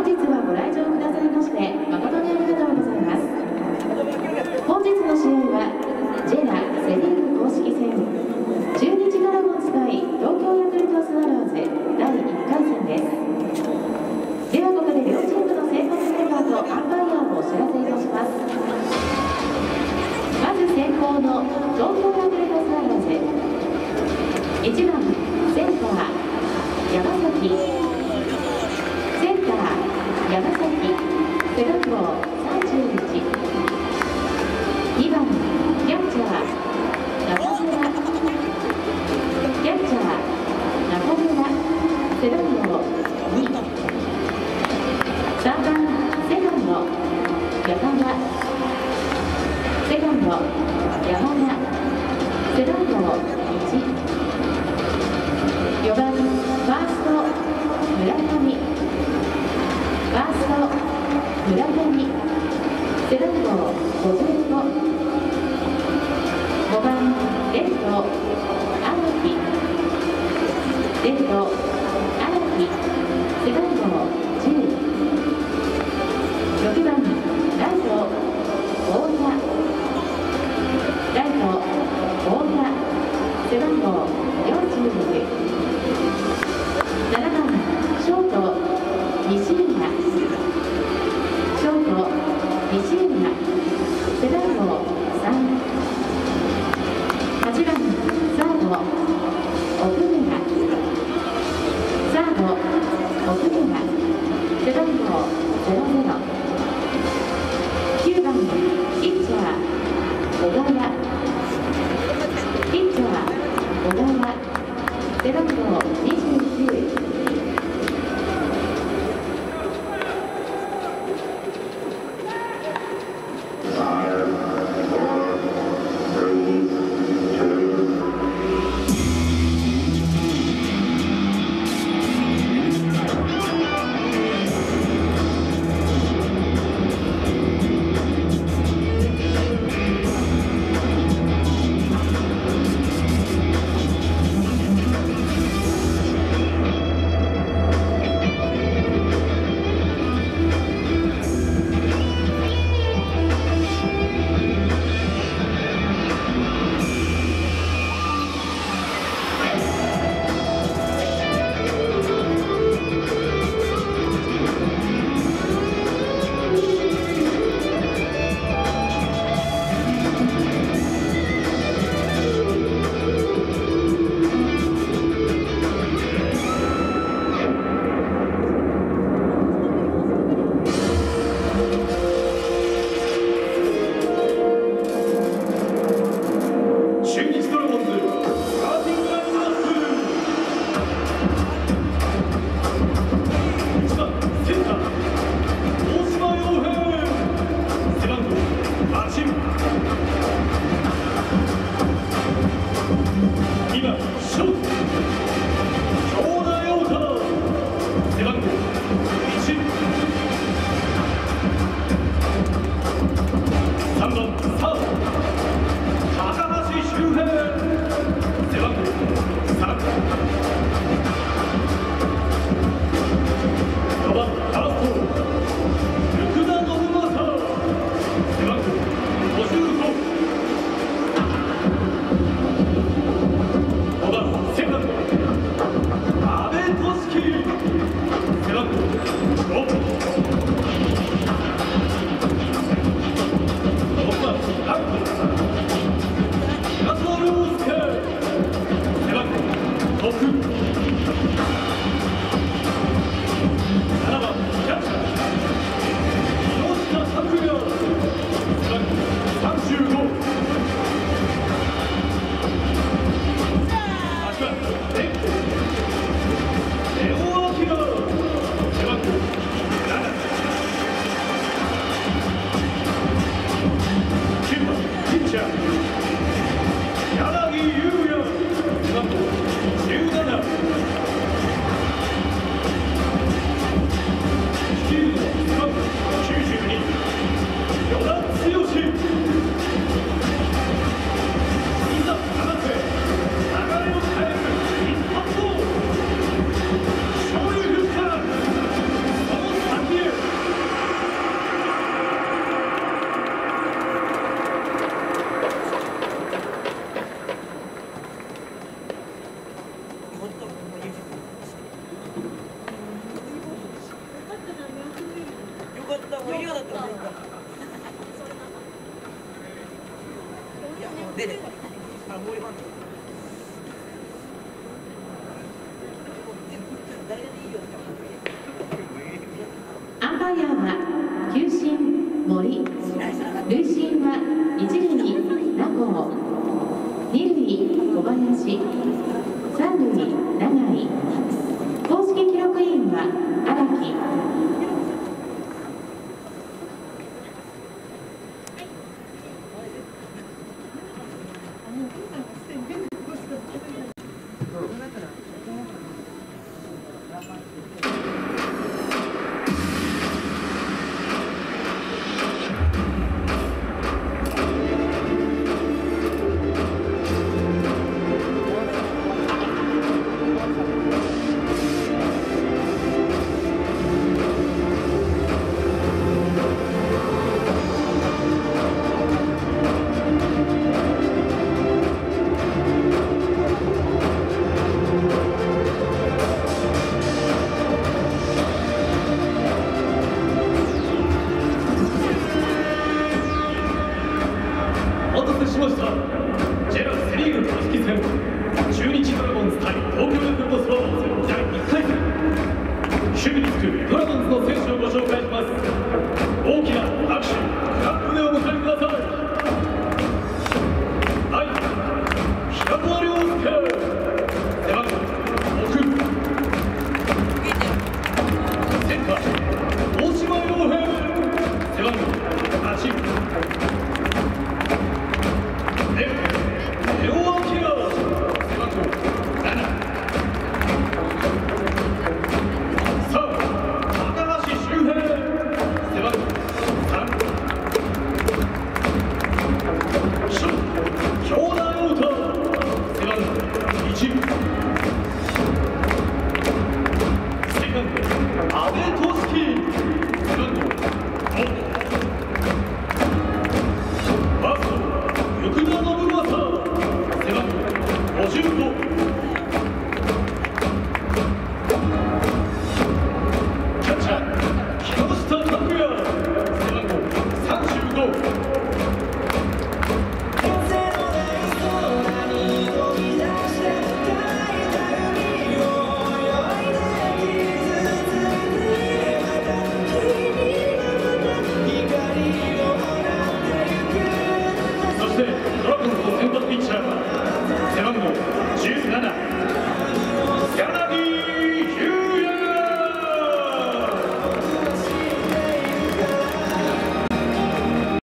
本日はご来場くださいまして誠にありがとうございます。本日の試合は JERA セ・リーグ公式戦中日ドラゴンズ対東京ヤクルトスワローズ第1回戦です。ではここで両チームの先発メンバーとアンパイアをお知らせいたします。まず先攻の東京ヤクルトスワローズ。1番センター山崎。号31 2番キャッチャー。号46 7番ショート西村ショート西村背番号3 8番サード奥村サード奥村背番号00号 Gotcha. ア to. Look